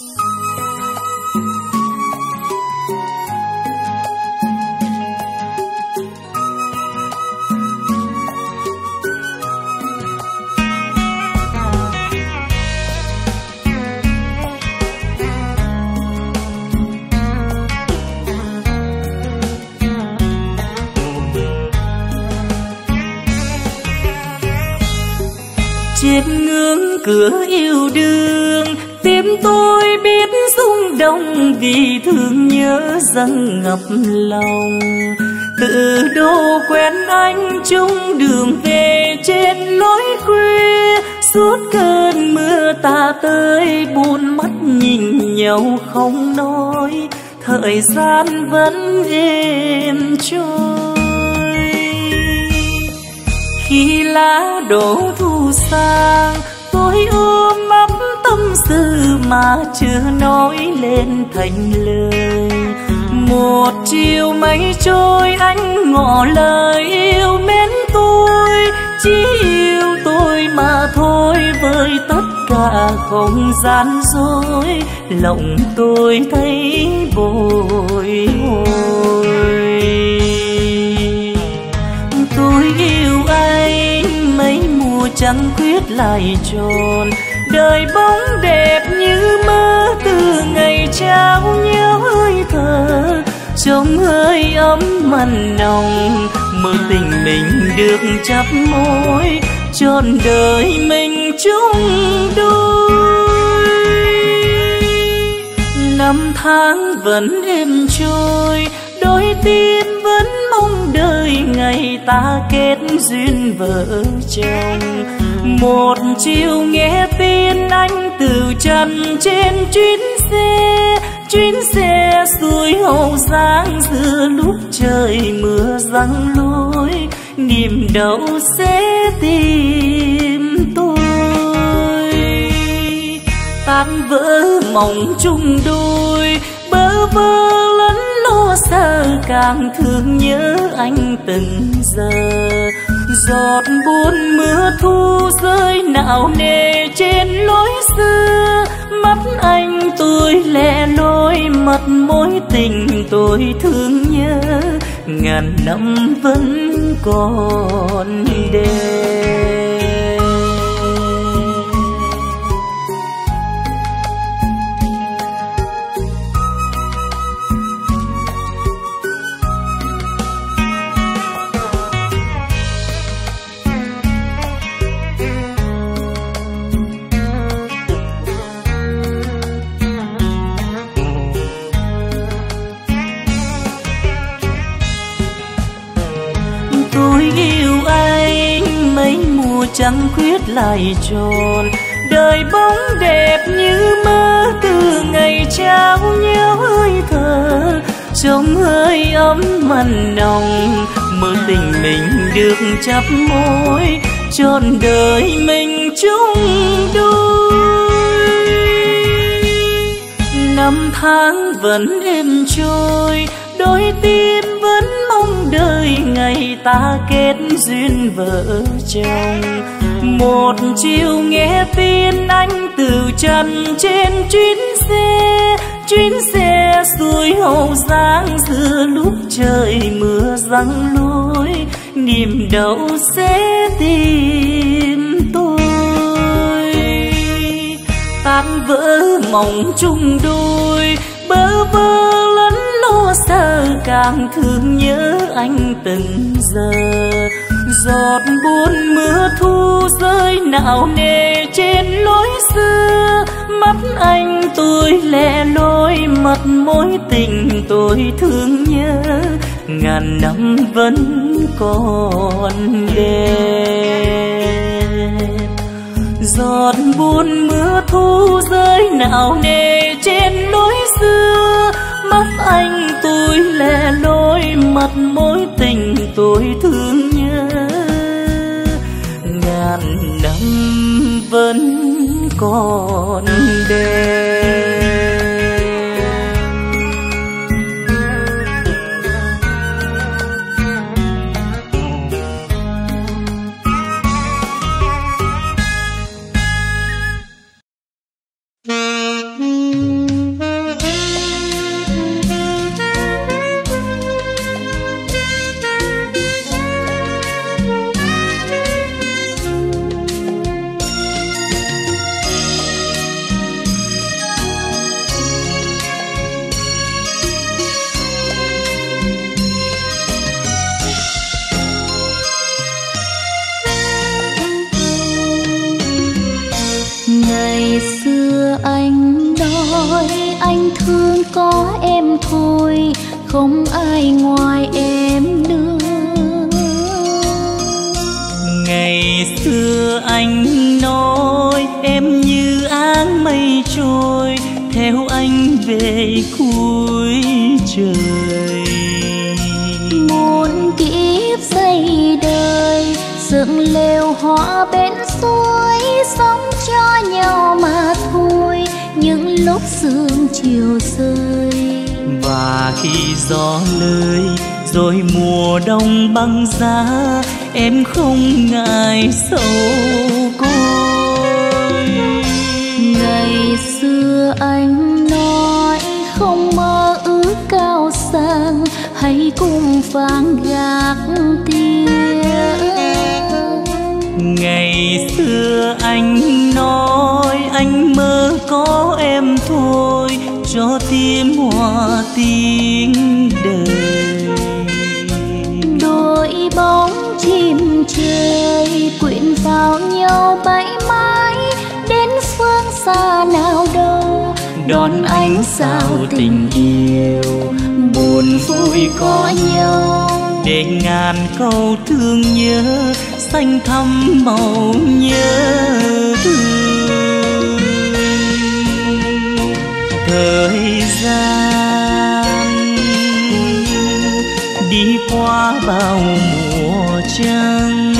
chiếc ngưỡng cửa yêu đương tôi biết rung động vì thương nhớ dâng ngập lòng. Từ đâu quen anh chung đường về trên lối khuya, suốt cơn mưa ta tới buồn mắt nhìn nhau không nói, thời gian vẫn êm trôi. Khi lá đổ thu sang, tôi ôm tâm sự mà chưa nói lên thành lời. Một chiều mây trôi, anh ngỏ lời yêu mến tôi. Chỉ yêu tôi mà thôi, với tất cả không gian dối, lòng tôi thấy bồi hồi. Tôi yêu anh, mấy mùa trăng khuyết lại tròn đời bóng đẹp như mơ, từ ngày trao nhau hơi thở trong hơi ấm mặn nồng. Mơ tình mình được chắp môi, trọn đời mình chung đôi. Năm tháng vẫn êm trôi, đôi tim vẫn mong đợi ngày ta kết duyên vợ chồng một chiều nghe tin anh từ trần trên chuyến xe chuyến xe xuôi hậu giang giữa lúc trời mưa răng lối. Niềm đau sẽ tìm tôi. Tan vỡ mộng chung đôi, bơ vơ lẫn lo sợ, càng thương nhớ anh từng giờ giọt buồn mưa thu rơi nạo nề trên lối xưa. Mắt anh tôi lẻ loi, mặt mối tình tôi thương nhớ. Ngàn năm vẫn còn đêm trăng khuyết lại tròn, đời bóng đẹp như mơ, từ ngày trao nhau hơi thở. Trong hơi ấm mặn nồng, mơ tình mình được chắp môi, trọn đời mình chung đôi. Năm tháng vẫn êm trôi, đôi tim vẫn đời ngày ta kết duyên vợ chồng. Một chiều nghe tin anh từ trần trên chuyến xe chuyến xe xuôi hậu giang giữa lúc trời mưa răng lối. Niềm đau sẽ tìm tôi. Tan vỡ mộng chung đôi, bơ vơ lẫn lo sợ càng thương nhớ anh từng giờ. Giọt buồn mưa thu rơi nào nề trên lối xưa. Mắt anh tôi lẻ loi, mặt mối tình tôi thương nhớ. Ngàn năm vẫn còn đẹp giọt buồn mưa thu rơi nào nề trên lối xưa mắt anh tôi lẻ loi mặt mối tình tôi thương nhớ. Ngàn năm vẫn còn đẹp có em thôi không ai ngoài em nữa. Ngày xưa anh nói em như áng mây trôi theo anh về cuối trời. Muôn kiếp xây đời dựng lều hoa bên suối sống cho nhau mà lúc sương chiều rơi. Và khi gió lơi rồi mùa đông băng giá em không ngại sầu côi. Ngày xưa anh nói không mơ ước cao sang hãy cùng vang gác tiếng. Ngày xưa anh nói anh mơ có em thôi cho tim hòa tiếng đời. Đôi bóng chim trời quyện vào nhau bay mãi đến phương xa nào đâu đón ánh sao tình yêu buồn vui có nhau. Để ngàn câu thương nhớ xanh thắm màu nhớ thời gian. Đi qua bao mùa trăng,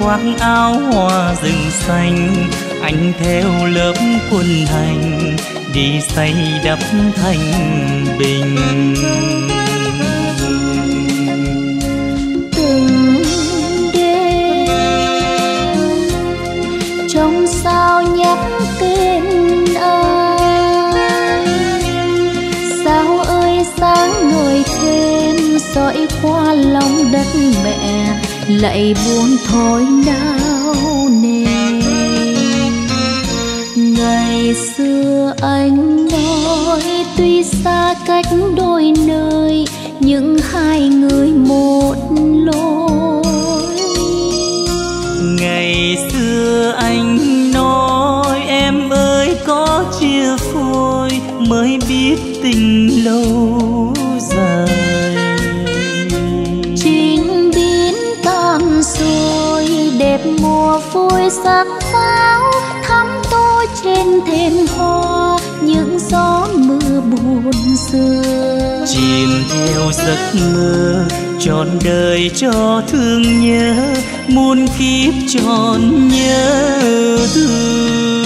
khoác áo hoa rừng xanh, anh theo lớp quân hành, đi xây đắp thành bình. Lại buồn thôi nao nề ngày xưa anh nói, tuy xa cách đôi nơi, nhưng hai người một xưa. Chìm theo giấc mơ, trọn đời cho thương nhớ, muôn kiếp tròn nhớ thương.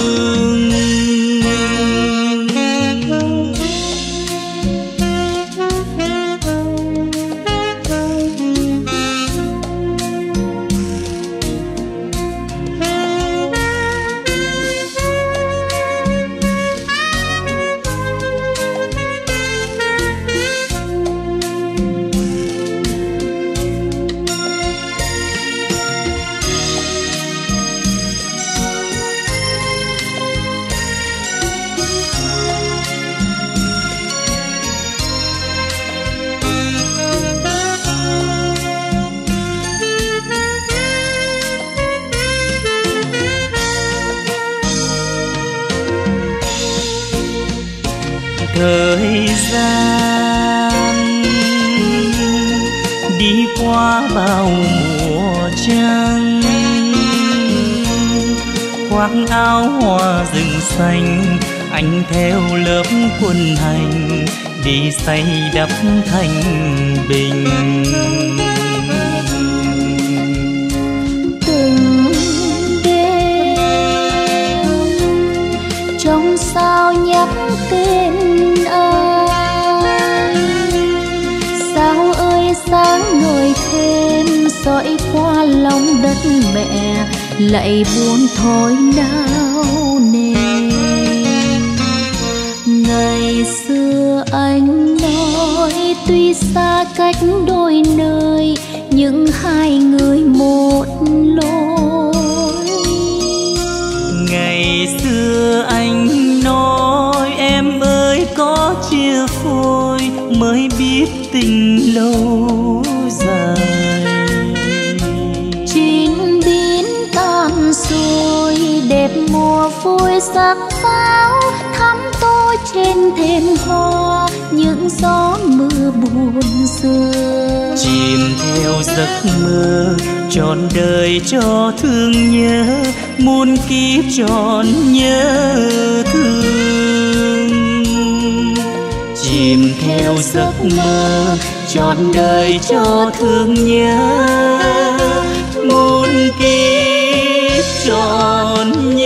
Xanh, anh theo lớp quân hành, đi xây đắp thành bình. Từng đêm, trong sao nhắc tên ai sao ơi, sáng ngời thêm, dõi qua lòng đất mẹ, lại buồn thôi nào? Cách đôi nơi nhưng hai người một lối. Ngày xưa anh nói em ơi có chia phôi mới biết tình lâu dài. Chín biến tan rồi đẹp mùa vui sắc pháo thắm tô trên thềm hoa giấc mơ trọn đời cho thương nhớ, muôn kiếp trọn nhớ thương. Chìm theo giấc mơ trọn đời cho thương nhớ, muôn kiếp trọn nhớ.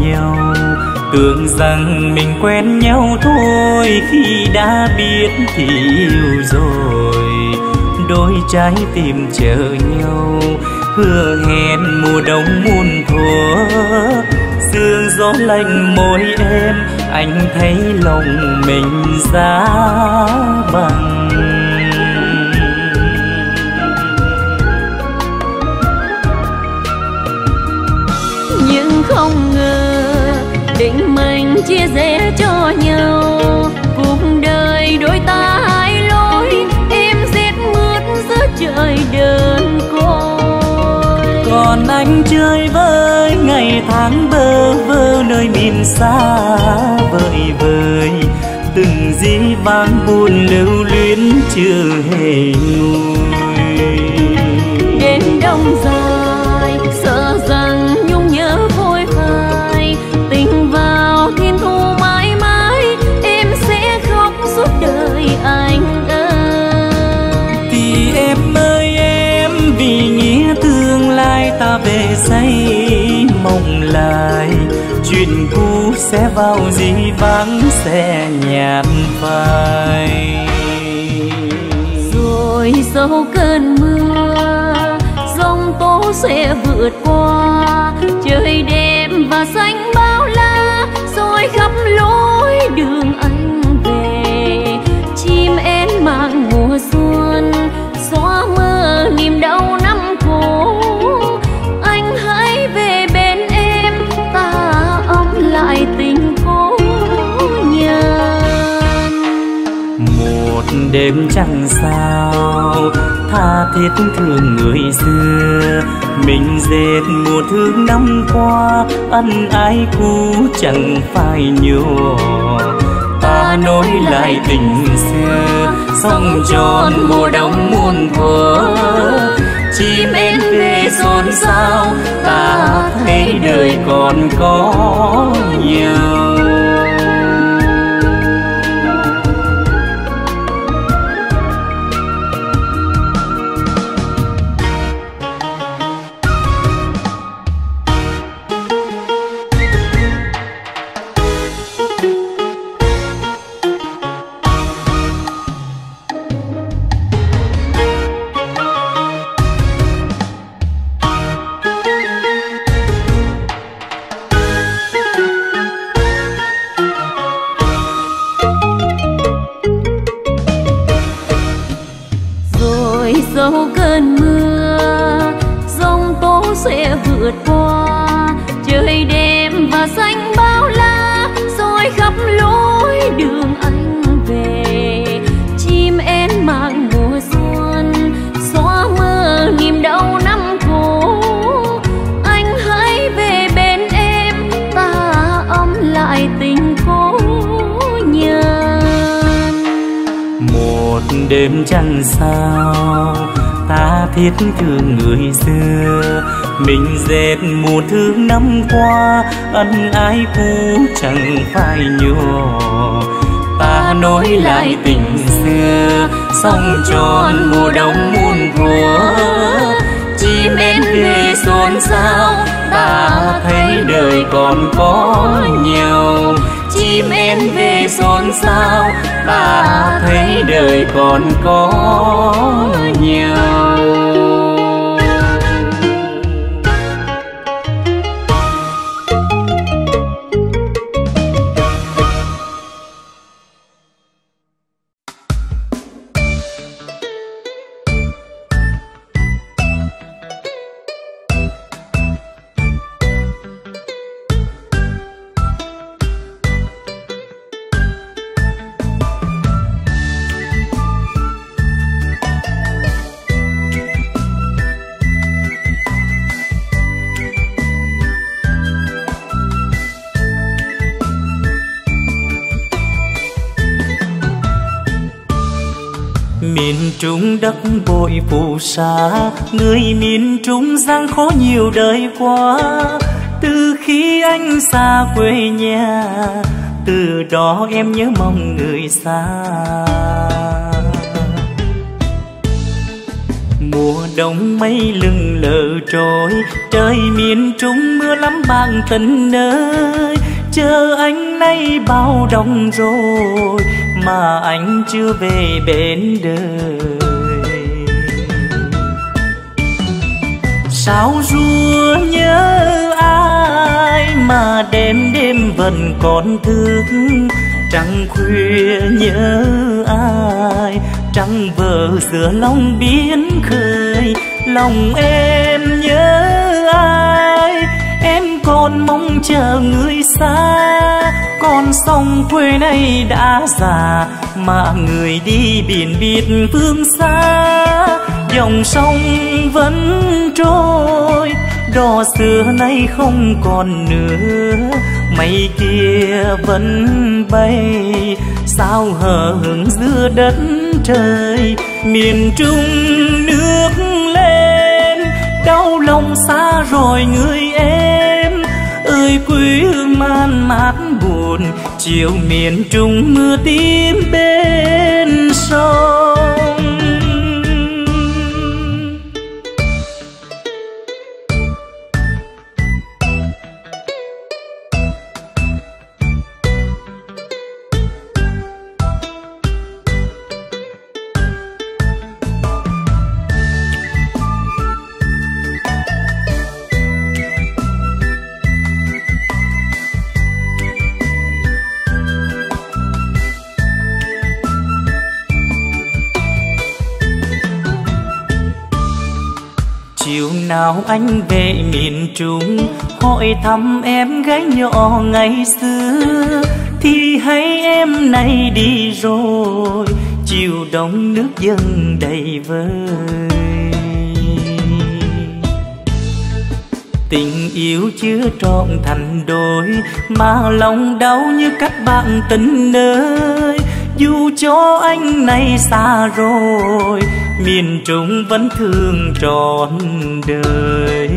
Nhau. Tưởng rằng mình quen nhau thôi, khi đã biết thì yêu rồi. Đôi trái tim chờ nhau, hứa hẹn mùa đông muôn thuở. Sương gió lạnh môi em, anh thấy lòng mình giá bằng chia sẻ cho nhau. Cuộc đời đôi ta hai lối trời đơn côi. Còn anh chơi với ngày tháng bơ vơ nơi miền xa vời vời. Từng dĩ vang buồn lưu luyến chưa hề nguôi. Đêm đông dài chuyện cũ sẽ vào gì vắng, sẽ nhạt phai. Rồi sau cơn mưa, giông tố sẽ vượt qua. Trời đêm và xanh bao la, rồi khắp lối đường anh về. Chim én mang mùa xuân xóa mơ niềm đau đêm chẳng sao. Tha thiết thương người xưa, mình dệt mùa thương năm qua. Ân ái cũ chẳng phải nhiều ta nối lại tình xưa, sông tròn mùa đông muôn thuở. Chim én về xôn xao, ta thấy đời còn có nhau biết thương người xưa. Mình dệt mùa thương năm qua, ân ái cũ chẳng phải nhỏ ta nối lại tình xưa sông tròn mùa đông muôn thuở. Chim én về xôn xao, ta thấy đời còn có nhiều chim em về xôn xao ta thấy đời còn có nhiều. Trung đất bội phù sa, người miền trung gian khó nhiều đời qua. Từ khi anh xa quê nhà, từ đó em nhớ mong người xa. Mùa đông mây lưng lờ trôi, trời miền trung mưa lắm bạn tình nơi. Chờ anh nay bao đông rồi mà anh chưa về bên đời. Sao rua nhớ ai mà đêm đêm vẫn còn thức? Trăng khuya nhớ ai trăng vờ giữa lòng biến khơi. Lòng em nhớ ai? Em con mong chờ người xa. Con sông quê này đã già, mà người đi biển biệt phương xa. Dòng sông vẫn trôi, đò xưa nay không còn nữa. Mây kia vẫn bay, sao hờ hững giữa đất trời? Miền trung nước lên, đau lòng xa rồi người em ơi quê hương man mát buồn chiều miền trung mưa tím bên sông. Nào anh về miền Trung. Hỏi thăm em gái nhỏ ngày xưa. Thì hay em nay đi rồi. Chiều đông nước dâng đầy vơi. Tình yêu chưa trọn thành đôi, mà lòng đau như cách bạn tình nơi dù cho anh này xa rồi, miền trung vẫn thương trọn đời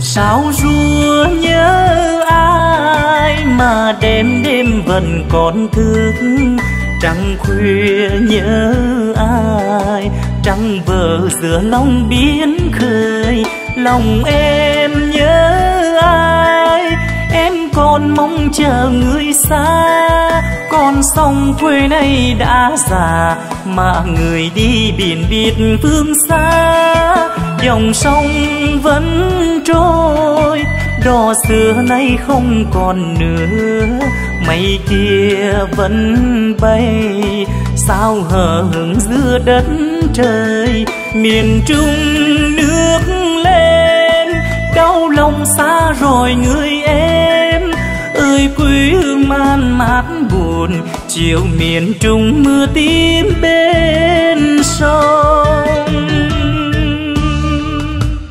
sao rua nhớ ai mà đêm đêm vẫn còn thương? trăng khuya nhớ ai trăng vờ giữa lòng biến khơi lòng em nhớ ai con mong chờ người xa. Con sông quê này đã già, mà người đi biển biệt phương xa. Dòng sông vẫn trôi, đò xưa nay không còn nữa. Mây kia vẫn bay, sao hờ hững giữa đất trời? Miền trung nước lên, đau lòng xa rồi người em nơi quê hương man mát buồn, chiều miền trung mưa tím bên sông.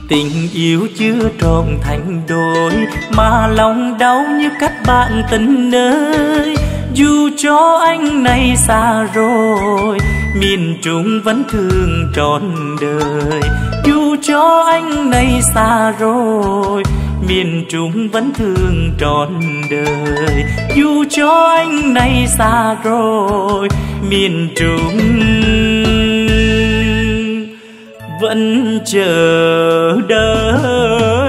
Tình yêu chưa tròn thành đôi, mà lòng đau như các bạn tình nơi. Dù cho anh này xa rồi, miền trung vẫn thương trọn đời. Dù cho anh này xa rồi miền trung vẫn thương trọn đời. Dù cho anh nay xa rồi, miền trung vẫn chờ đợi.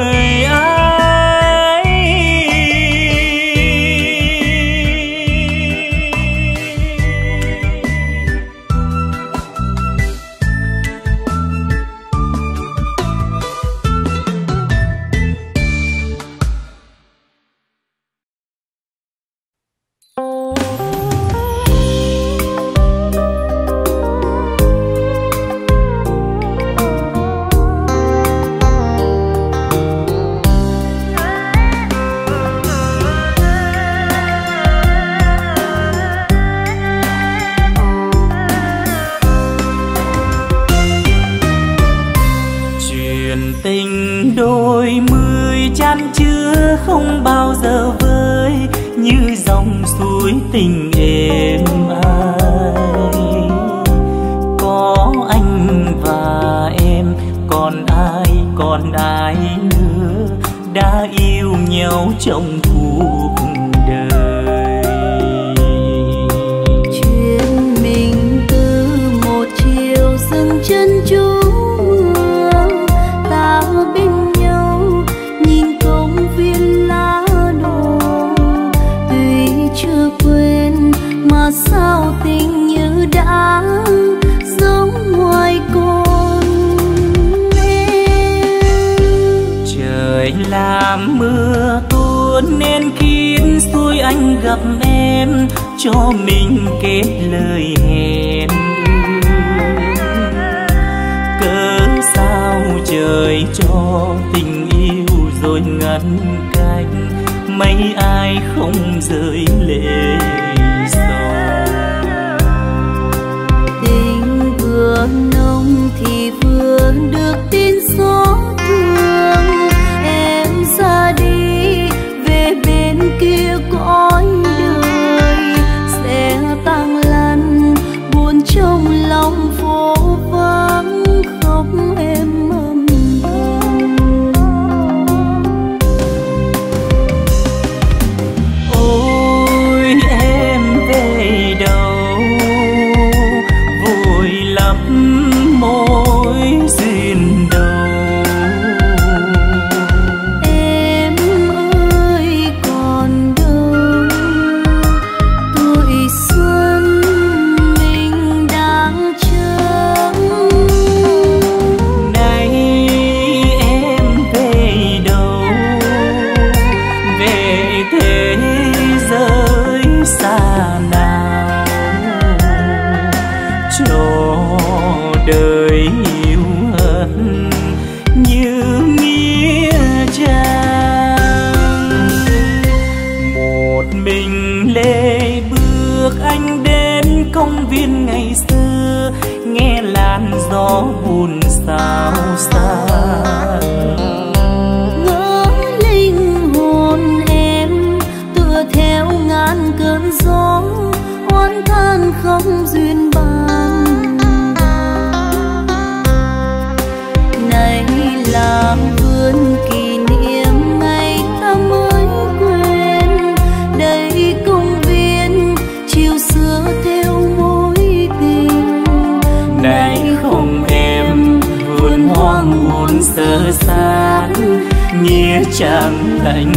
chạm lạnh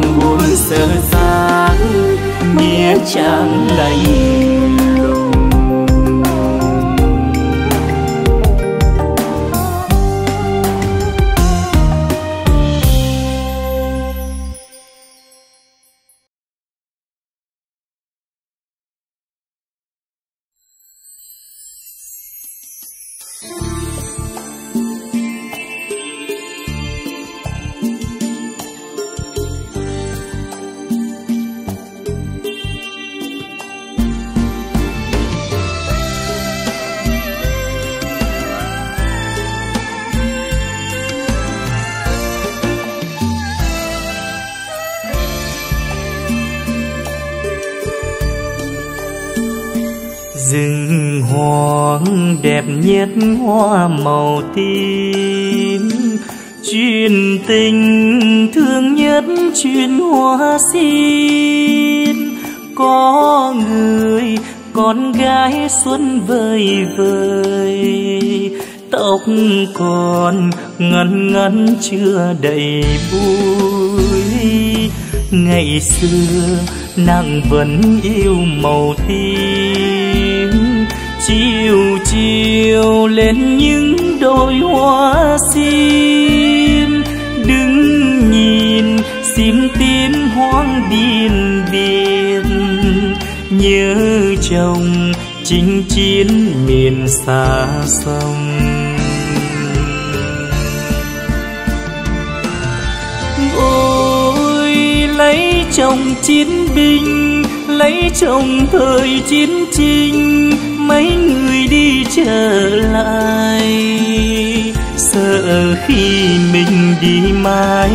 buồn sơ xác nghĩa chẳng lành. Hoa màu tím. Truyền tình thương nhất truyền hoa xin có người con gái xuân vời vời. Tóc còn ngắn ngắn chưa đầy bụi. Ngày xưa nàng vẫn yêu màu tím chiều chiều lên những đôi hoa sim. Đứng nhìn, sim tím hoang điên điên. Nhớ chồng, chinh chiến miền xa sông. Ôi, lấy chồng chiến binh, lấy chồng thời chiến tranh mấy người đi trở lại. Sợ khi mình đi mãi,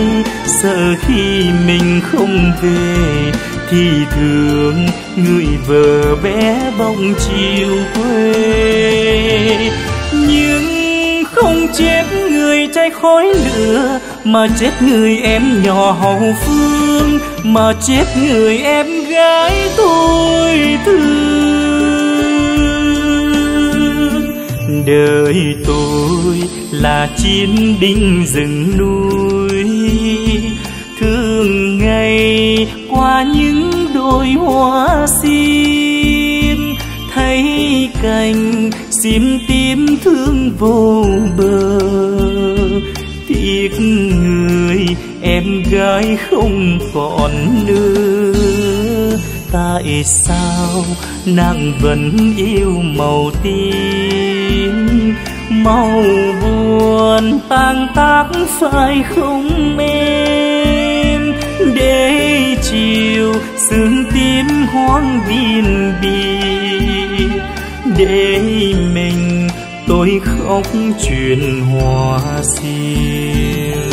sợ khi mình không về, thì thương người vợ bé bóng chiều quê. Nhưng không chết người cháy khói lửa, mà chết người em nhỏ hậu phương, mà chết người em gái tôi thương. Đời tôi là chiến binh rừng núi. Qua những đôi hoa sim thấy cành sim tím thương vô bờ. Tiếc người em gái không còn nữa. Tại sao nàng vẫn yêu màu tím, màu buồn tan tác phải không em để chiều sương tím hoang biên bì để mình tôi khóc chuyện hoa xiêm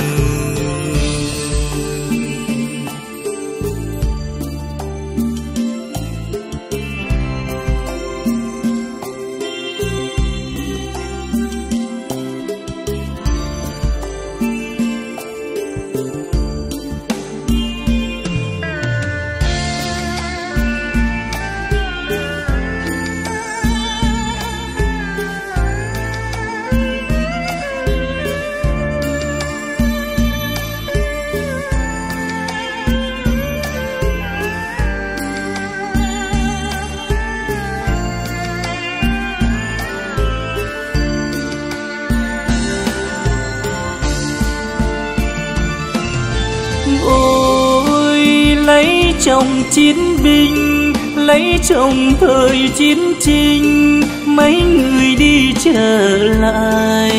chồng chiến binh lấy chồng thời chiến tranh mấy người đi trở lại.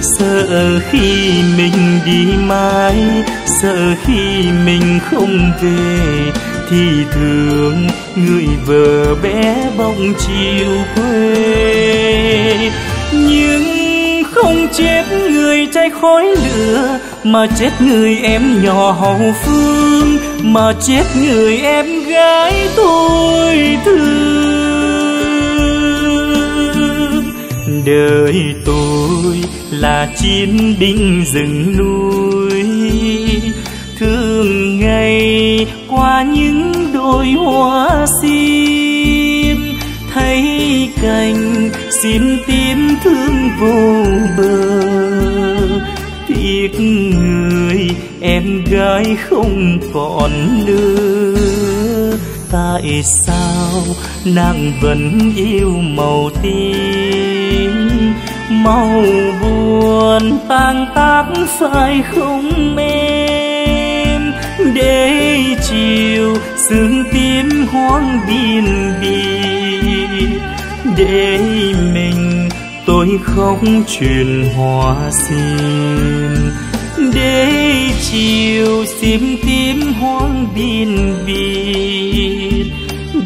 Sợ khi mình đi mãi, sợ khi mình không về, thì thường người vợ bé bóng chiều quê. Nhưng không chết người cháy khói lửa, mà chết người em nhỏ hậu phương mà chết người em gái tôi thương. Đời tôi là chiến binh rừng núi, thương ngày qua những đôi hoa sim. Thấy cành xin tím thương vô bờ, tiếc người em gái không còn nữa. Tại sao nàng vẫn yêu màu tím? Màu buồn tan tác phải không em để chiều sương tím hoang biên bì để mình tôi khóc truyền hoa xin đế chiều xiêm tím hoang biên biệt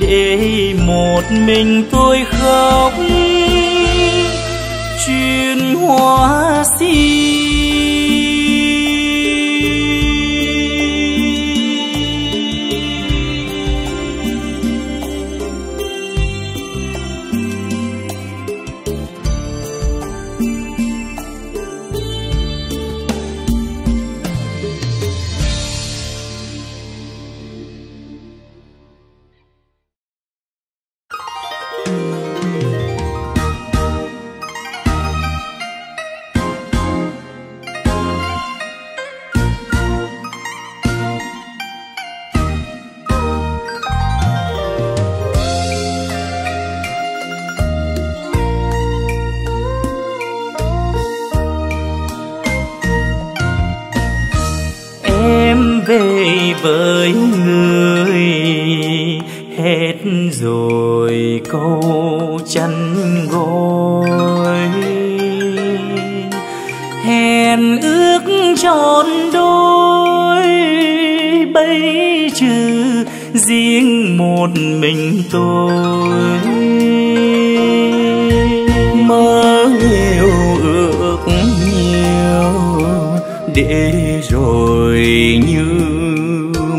để một mình tôi khóc, chuyên hoa xin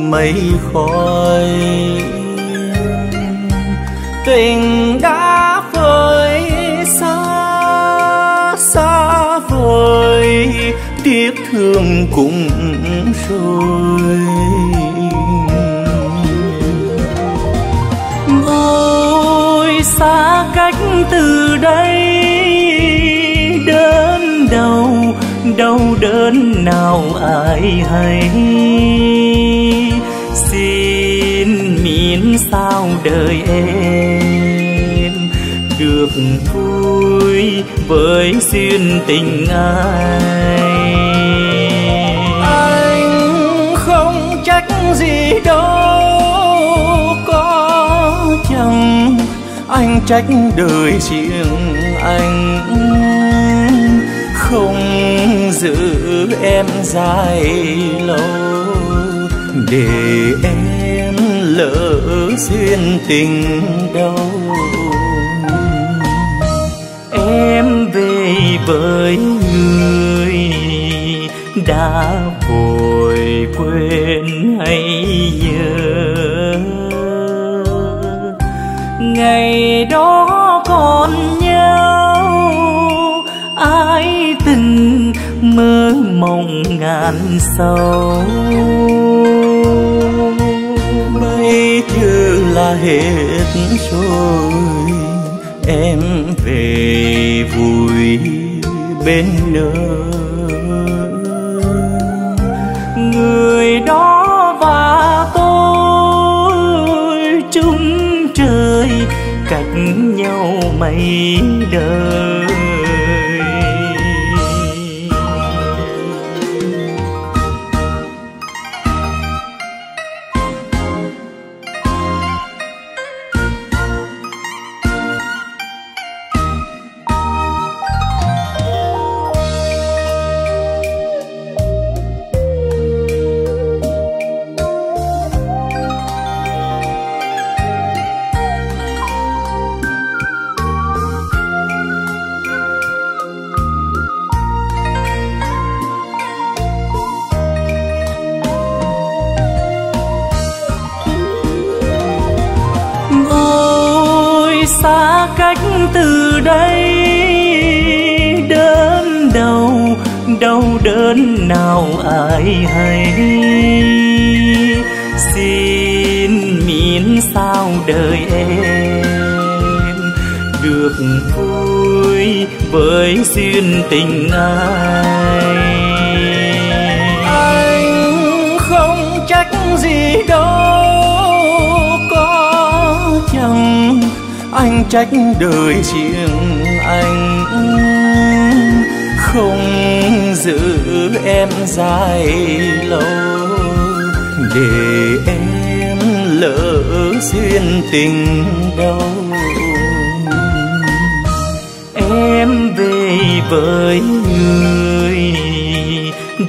mây khói. Tình đã phơi xa xa vời, tiếc thương cùng rồi ôi xa cách từ đây, đớn đau đau đớn nào ai hay. Sao đời em. Được vui với duyên tình ai. Anh không trách gì đâu, có chồng anh trách đời riêng anh? Không giữ em dài lâu, để em lỡ duyên tình đâu. Em về với người đã vội quên hay nhớ. Ngày đó còn nhau ai từng mơ mộng ngàn sâu. Là hết rồi. Em về vui bên nơi người đó và tôi chung trời, cách nhau mấy đời. Trách đời riêng anh. Không giữ em dài lâu, để em lỡ duyên tình đâu. Em về với người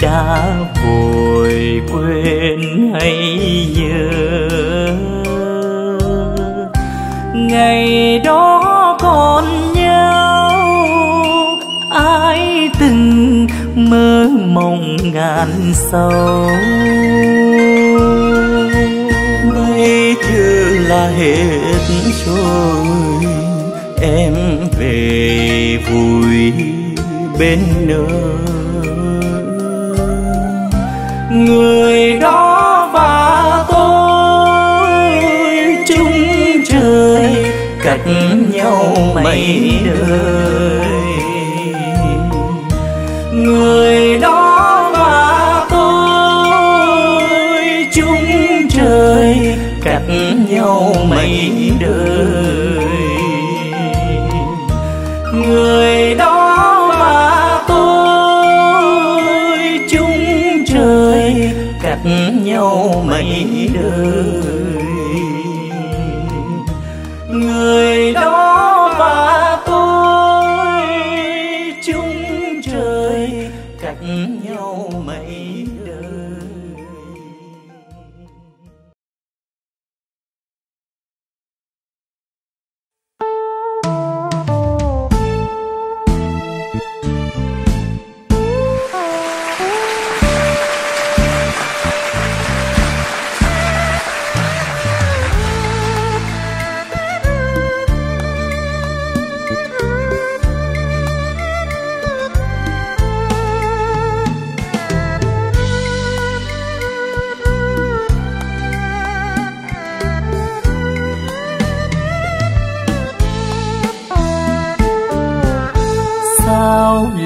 đã vội quên hay nhớ. Ngày ngàn sâu bây chưa là hết rồi, em về vui bên nơi người đó và tôi chung trời, cách nhau mấy đời. Người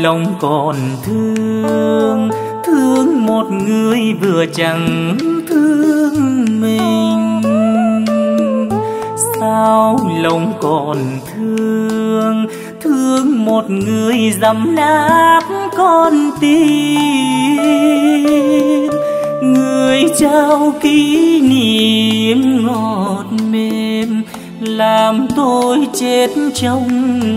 lòng còn thương thương một người vừa chẳng thương mình. Sao lòng còn thương thương một người dằm nát con tim. Người trao kỷ niệm ngọt mềm, làm tôi chết trong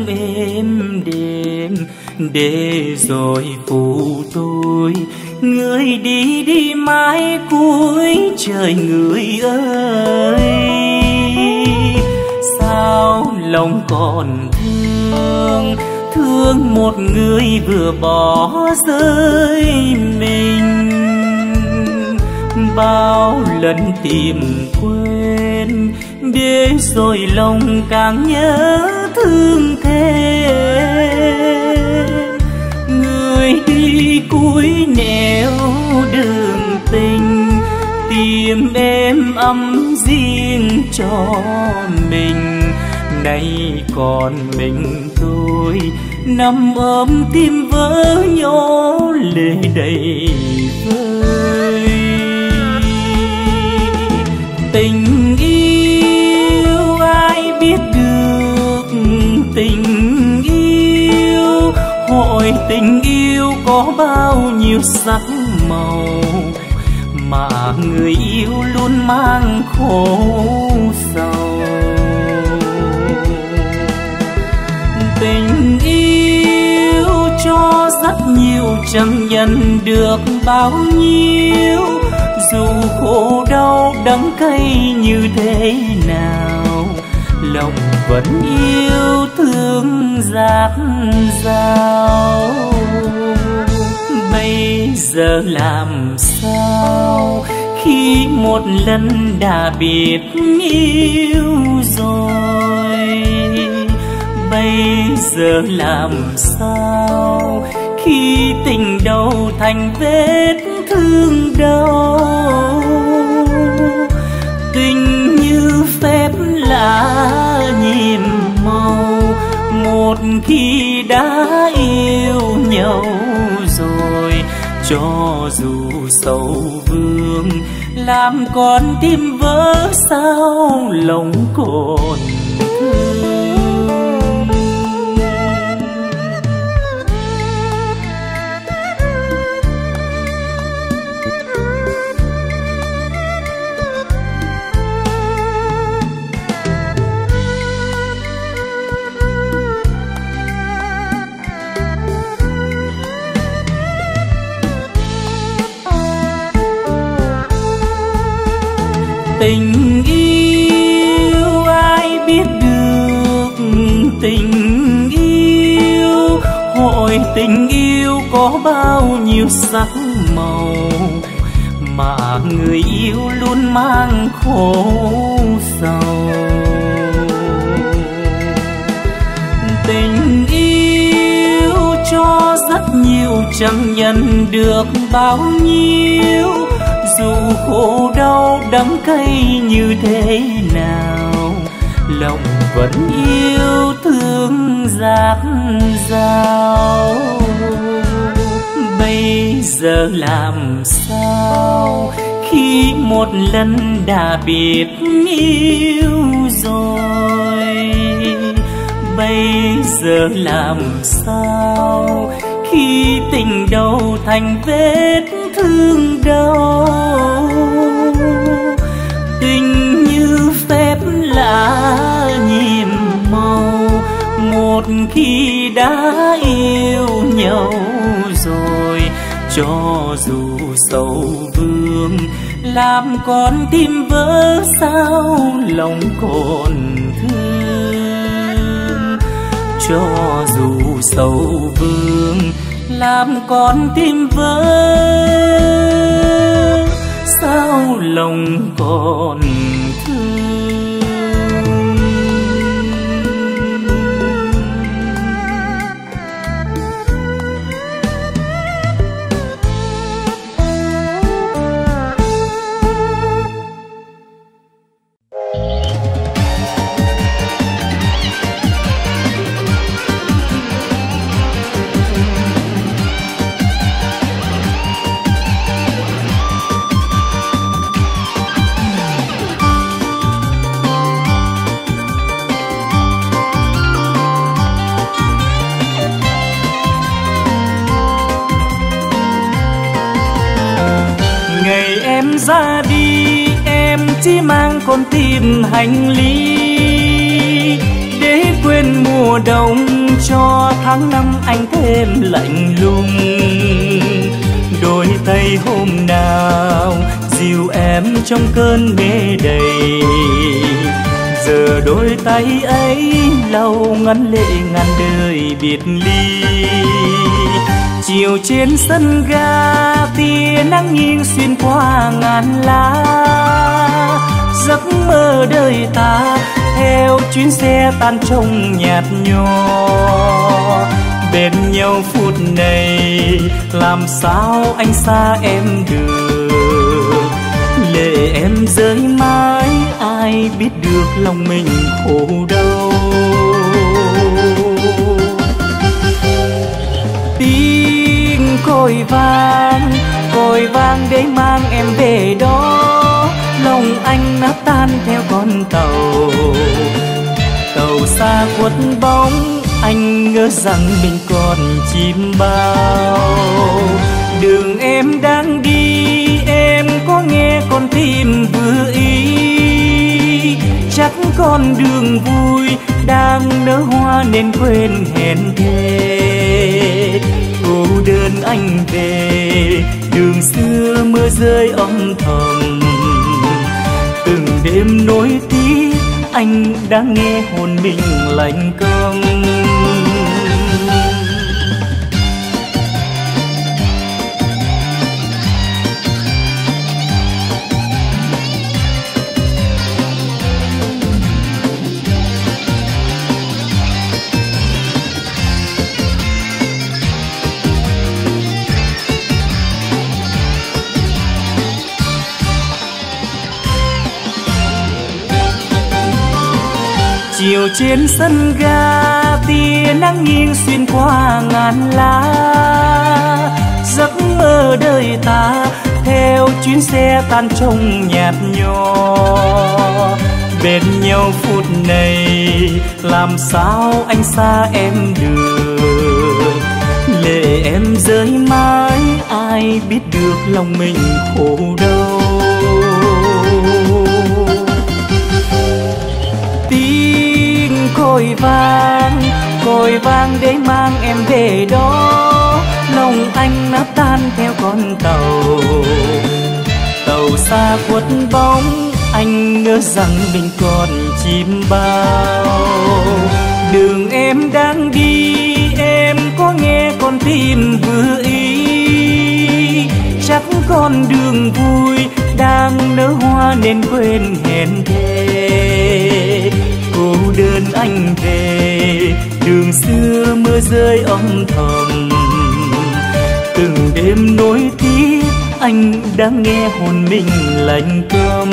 êm đêm để rồi phụ tôi. Người đi đi mãi cuối trời người ơi. Sao lòng còn thương thương một người vừa bỏ rơi mình? Bao lần tìm quên, để rồi lòng càng nhớ thương thêm cuối nẻo đường tình, tìm em ấm riêng cho mình. Nay còn mình tôi, nằm ôm tim vỡ nhỏ lệ đầy vơi. Tình yêu có bao nhiêu sắc màu mà người yêu luôn mang khổ sầu. Tình yêu cho rất nhiều chẳng nhận được bao nhiêu, dù khổ đau đắng cay như thế nào, lòng vẫn yêu thương giáp giao bây giờ làm sao khi một lần đã biết yêu rồi? Bây giờ làm sao khi tình đầu thành vết thương đau? Tình như phép lạ khi đã yêu nhau rồi, cho dù sầu vương, làm con tim vỡ sao, lòng còn tình yêu, ai biết được tình yêu? Hỏi tình yêu có bao nhiêu sắc màu mà người yêu luôn mang khổ sầu? Tình yêu cho rất nhiều chẳng nhận được bao nhiêu dù khổ đau đắng cay như thế nào, lòng vẫn yêu thương giác giao bây giờ làm sao khi một lần đã biết yêu rồi? Bây giờ làm sao khi tình đầu thành vết thương đau. Tình như phép lạ nhiệm màu, một khi đã yêu nhau rồi, cho dù sầu vương, làm con tim vỡ sao lòng còn thương. Cho dù sầu vương làm con tim vỡ sao lòng còn ra đi, em chỉ mang con tim hành lý. Để quên mùa đông cho tháng năm anh thêm lạnh lùng. Đôi tay hôm nào dìu em trong cơn mê đầy. Giờ đôi tay ấy lâu ngăn lệ ngàn đời biệt ly chiều trên sân ga, tia nắng nghiêng xuyên qua ngàn lá. Giấc mơ đời ta theo chuyến xe tan trong nhạt nhòa bên nhau phút này, làm sao anh xa em được? Lệ em rơi mãi, ai biết được lòng mình khổ đau? Tiếng còi vang còi vang để mang em về đó. Lòng anh đã tan theo con tàu tàu xa khuất bóng. Anh ngỡ rằng mình còn chim bao. Đường em đang đi, em có nghe con tim vừa ý con đường vui đang nở hoa nên quên hẹn thề. Cô đơn anh về, đường xưa mưa rơi âm thầm. Từng đêm nối tiếc, anh đã nghe hồn mình lạnh câm chiều trên sân ga, tia nắng nghiêng xuyên qua ngàn lá. Giấc mơ đời ta theo chuyến xe tan trong nhạt nhòa bên nhau phút này, làm sao anh xa em được? Lệ em rơi mãi, ai biết được lòng mình khổ đau? Còi vang còi vang để mang em về đó. Lòng anh nó tan theo con tàu. Tàu xa khuất bóng, anh ngỡ rằng mình còn chim bao. Đường em đang đi, em có nghe con tim vừa ý. Chắc con đường vui đang nở hoa nên quên hẹn thề anh về đường xưa mưa rơi âm thầm. Từng đêm nối tiếc, anh đã nghe hồn mình lạnh câm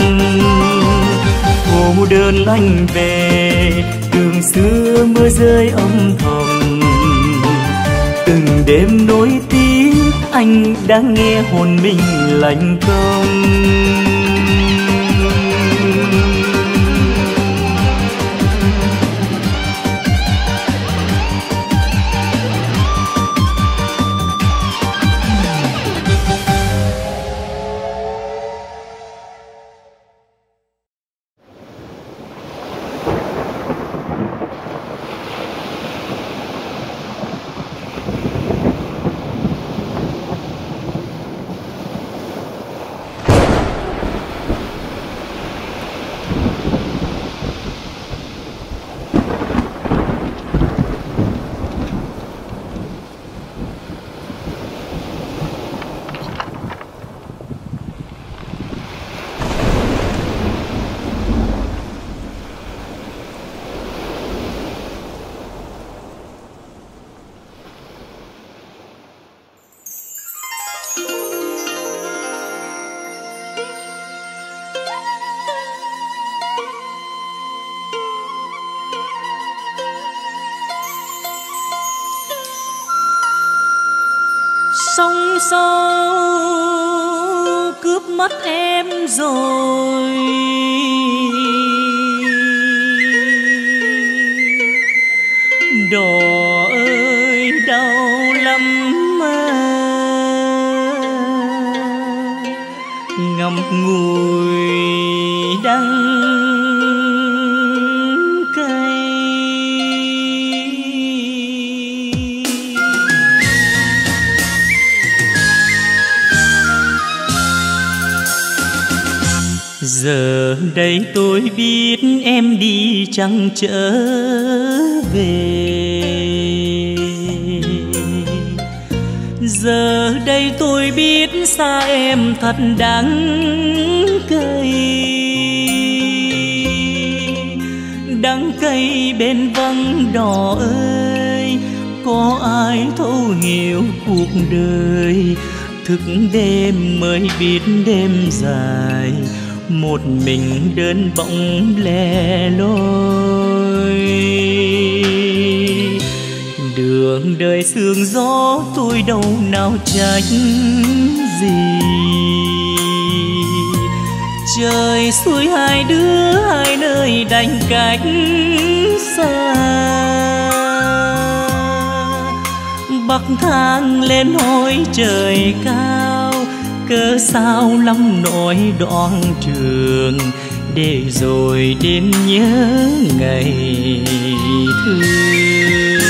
cô đơn anh về, đường xưa mưa rơi âm thầm. Từng đêm nối tiếng anh đã nghe hồn mình lạnh câm giờ đây tôi biết em đi chẳng trở về. Giờ đây tôi biết xa em thật đắng cay đắng cay bên vắng đỏ ơi, có ai thấu hiểu cuộc đời? Thức đêm mới biết đêm dài một mình đơn bóng lẻ loi. Đường đời sương gió tôi đâu nào trách gì. Trời xuôi hai đứa hai nơi đành cách xa. Bắc thang lên hối trời cao cớ sao lắm nỗi đoạn trường, để rồi đêm nhớ ngày thương.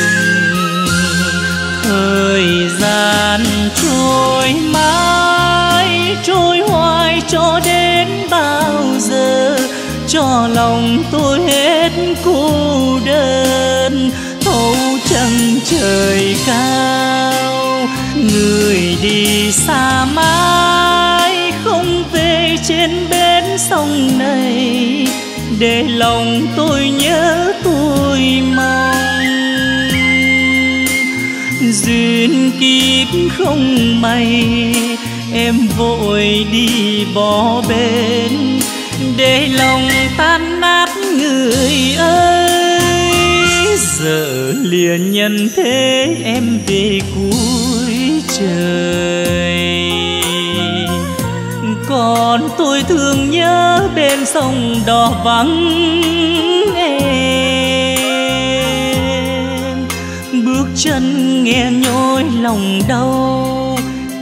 Thời gian trôi mãi, trôi hoài cho đến bao giờ, cho lòng tôi hết cô đơn. Thấu chân trời cao người đi xa mãi không về trên bến sông này. Để lòng tôi nhớ tôi mong. Duyên kiếp không may, em vội đi bỏ bên để lòng tan nát người ơi, giờ liền nhân thế em về cuối trời. Còn tôi thương nhớ bên sông đỏ vắng em. Bước chân nghe nhói lòng đau,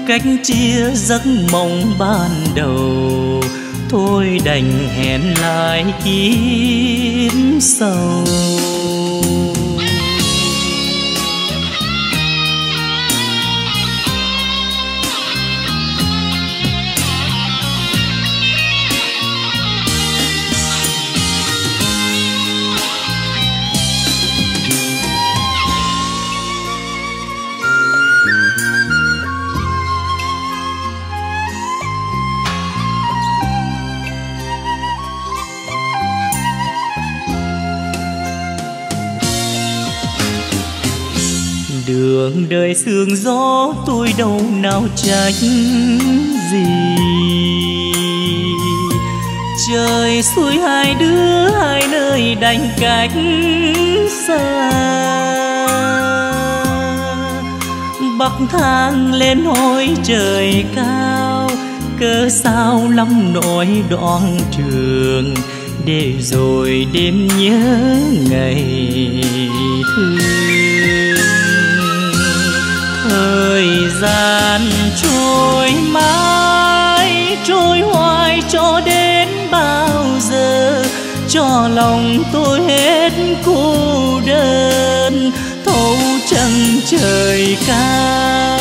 cách chia giấc mộng ban đầu. Thôi đành hẹn lại kiếp sau đường đời sương gió, tôi đâu nào trách gì. Trời xuôi hai đứa hai nơi đành cách xa. Bắc thang lên hối trời cao, cớ sao lắm nỗi đoạn trường, để rồi đêm nhớ ngày thương. Gian trôi mãi, trôi hoài cho đến bao giờ? Cho lòng tôi hết cô đơn, thấu chân trời cao.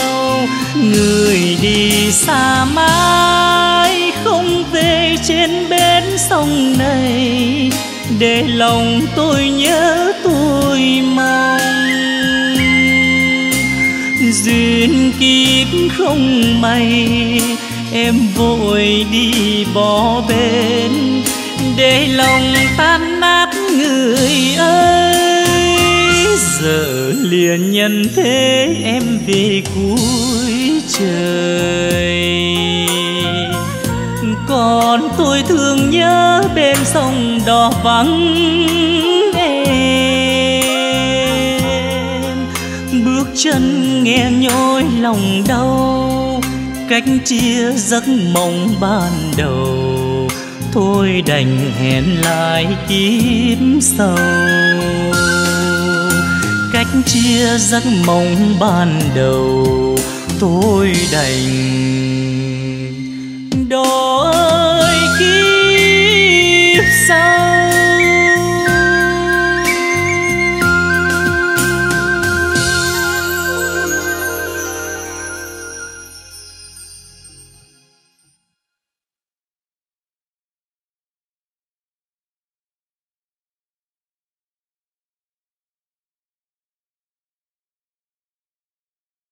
Người đi xa mãi, không về trên bến sông này. Để lòng tôi nhớ không may. Em vội đi bỏ bên, để lòng tan nát người ơi. Giờ liền nhân thế em về cuối trời. Còn tôi thương nhớ bên sông đỏ vắng chân nghe nhói lòng đau, cách chia giấc mộng ban đầu. Thôi đành hẹn lại kiếm sau. Cách chia giấc mộng ban đầu tôi đành đôi kiếp sau.